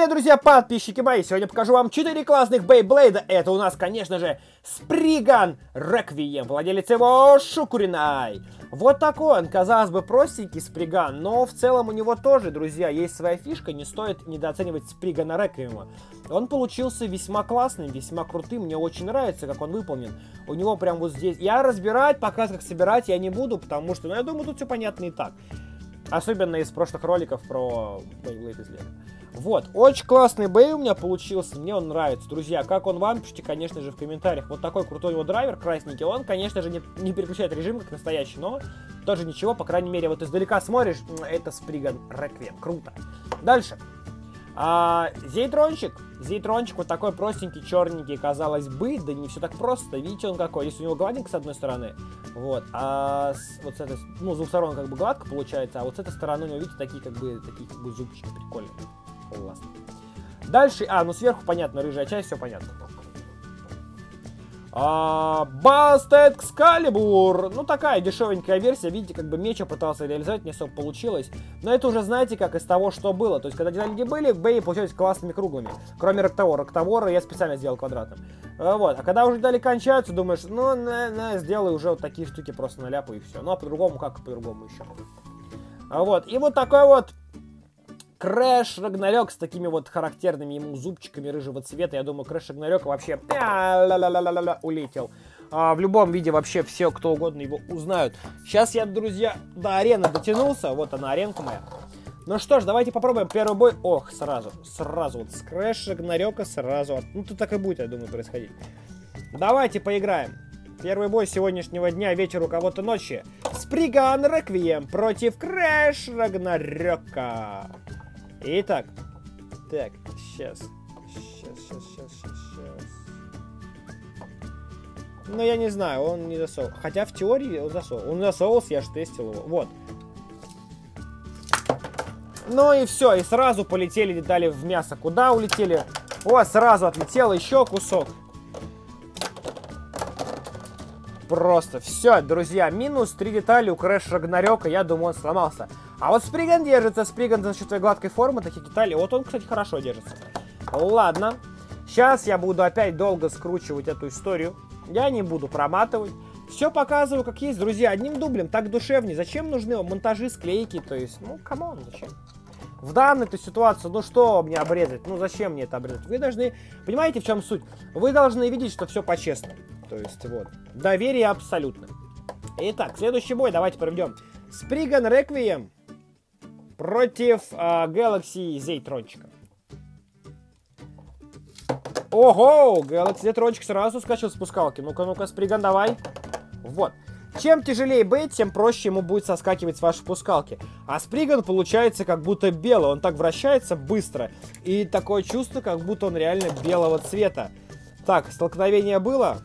привет, друзья, подписчики мои! Сегодня покажу вам 4 классных Бейблейда. Это у нас, конечно же, Сприган Реквием, владелец его Шукуринай. Вот такой он, казалось бы, простенький Сприган, но в целом у него тоже, друзья, есть своя фишка, не стоит недооценивать Спригана Реквиема. Он получился весьма классным, весьма крутым, мне очень нравится, как он выполнен. У него прям вот здесь... Я разбирать, показывать, как собирать я не буду, потому что, ну, я думаю, тут все понятно и так. Особенно из прошлых роликов про Beyblade из Лего. Вот, очень классный бей у меня получился, мне он нравится. Друзья, как он вам, пишите, конечно же, в комментариях. Вот такой крутой его драйвер, красненький. Он, конечно же, не, не переключает режим, как настоящий, но тоже ничего, по крайней мере, вот издалека смотришь, это Сприган Реквием, круто. Дальше. А, зейтрончик. Зейтрончик вот такой простенький, черненький, казалось бы, да не все так просто. Видите, он какой? Здесь у него гладенько с одной стороны, вот, а с, вот с этой, ну, с двух сторон как бы гладко получается, а вот с этой стороны у него, видите, такие как бы, такие как бы зубчики прикольные. Классно. Дальше, а, ну сверху понятно, рыжая часть, все понятно. А, Бастед Экскалибур. Ну, такая дешевенькая версия. Видите, как бы меча пытался реализовать, не особо получилось. Но это уже, знаете, как из того, что было. То есть, когда детали были, бэи получались классными круглыми. Кроме Роктавора. Роктавора я специально сделал квадратным. А, вот. А когда уже детали кончаются, думаешь, ну, на, на, сделай уже вот такие штуки просто наляпу и все. Ну, а по-другому, как по-другому еще. А, вот. И вот такой вот Крэш Рагнарёк с такими вот характерными ему зубчиками рыжего цвета. Я думаю, Крэш Рагнарёк вообще улетел. А, в любом виде вообще все, кто угодно его узнают. Сейчас я, друзья, до арены дотянулся. Вот она, аренка моя. Ну что ж, давайте попробуем первый бой. Ох, сразу, сразу вот с Крэш Рагнарёка сразу. Ну, тут так и будет, я думаю, происходить. Давайте поиграем. Первый бой сегодняшнего дня, вечер у кого-то ночи. Спригган Реквием против Крэш Рагнарёка. Итак, так, сейчас, сейчас, сейчас, сейчас, сейчас, сейчас. Ну, я не знаю, он не засовывал. Хотя в теории он засовывал. Он засовывался, я же тестил его. Вот. Ну и все, и сразу полетели детали в мясо. Куда улетели? О, сразу отлетел еще кусок. Просто все, друзья, минус три детали у Крэш Рагнарёка, я думаю, он сломался. А вот Спригган держится. Спригган за счет своей гладкой формы, таких деталей. Вот он, кстати, хорошо держится. Ладно. Сейчас я буду опять долго скручивать эту историю. Я не буду проматывать. Все показываю как есть, друзья, одним дублем, так душевнее. Зачем нужны монтажи, склейки, то есть, ну, come on, зачем? В данной-то ситуации, ну что мне обрезать? Ну зачем мне это обрезать? Вы должны, понимаете, в чем суть? Вы должны видеть, что все по-честному. То есть, вот, доверие абсолютно. Итак, следующий бой давайте проведем. Сприган Реквием против э, Galaxy Zaytronчика. Ого, Galaxy Zaytronчик сразу скачал спускалки. Ну-ка, ну-ка, Сприган, давай. Вот. Чем тяжелее бейт, тем проще ему будет соскакивать с вашей спускалки. А Сприган получается как будто белый. Он так вращается быстро. И такое чувство, как будто он реально белого цвета. Так, столкновение было.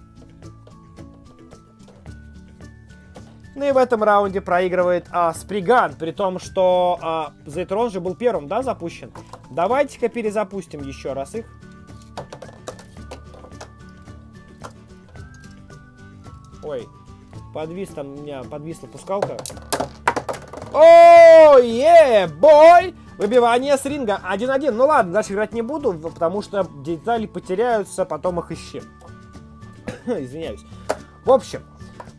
Ну и в этом раунде проигрывает а, Сприган, при том, что а, Зейтрон же был первым, да, запущен? Давайте-ка перезапустим еще раз их. Ой, подвис там у меня, подвисла пускалка. О, е, бой! Выбивание с ринга 1-1. Ну ладно, дальше играть не буду, потому что детали потеряются, потом их ищи. Извиняюсь. В общем,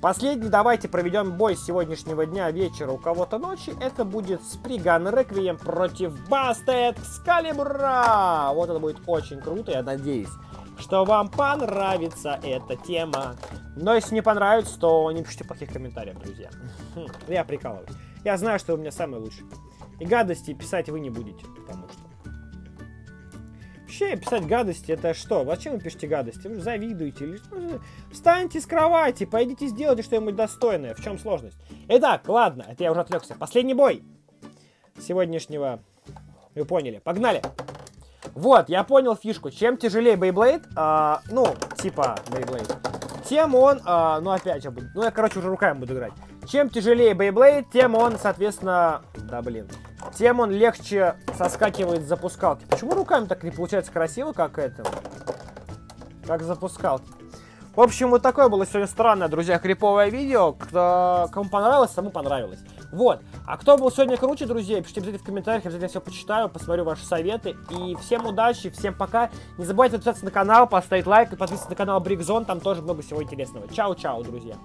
Последний давайте проведем бой сегодняшнего дня вечера у кого-то ночи. Это будет Сприган Реквием против Бастет Скалибура. Вот это будет очень круто, я надеюсь, что вам понравится эта тема. Но если не понравится, то не пишите плохих комментариев, друзья. Хм, я прикалываюсь. Я знаю, что у меня самый лучший. И гадости писать вы не будете, потому что Вообще, писать гадости, это что? Зачем вы пишете гадости? Вы же завидуете. Или... Встаньте с кровати, пойдите сделайте что-нибудь достойное. В чем сложность? Итак, ладно, это я уже отвлекся. Последний бой сегодняшнего. Вы поняли. Погнали. Вот, я понял фишку. Чем тяжелее Beyblade, а, ну, типа Beyblade, тем он, а, ну, опять буду, ну, я, короче, уже руками буду играть. Чем тяжелее Beyblade, тем он, соответственно, да, блин, тем он легче соскакивает с запускалки. Почему руками так не получается красиво, как это? Как запускалки. В общем, вот такое было сегодня странное, друзья, криповое видео. Кто, кому понравилось, тому понравилось. Вот. А кто был сегодня круче, друзья, пишите обязательно в комментариях, обязательно все почитаю, посмотрю ваши советы. И всем удачи, всем пока. Не забывайте подписаться на канал, поставить лайк и подписываться на канал Брикзон, там тоже много всего интересного. Чао-чао, друзья.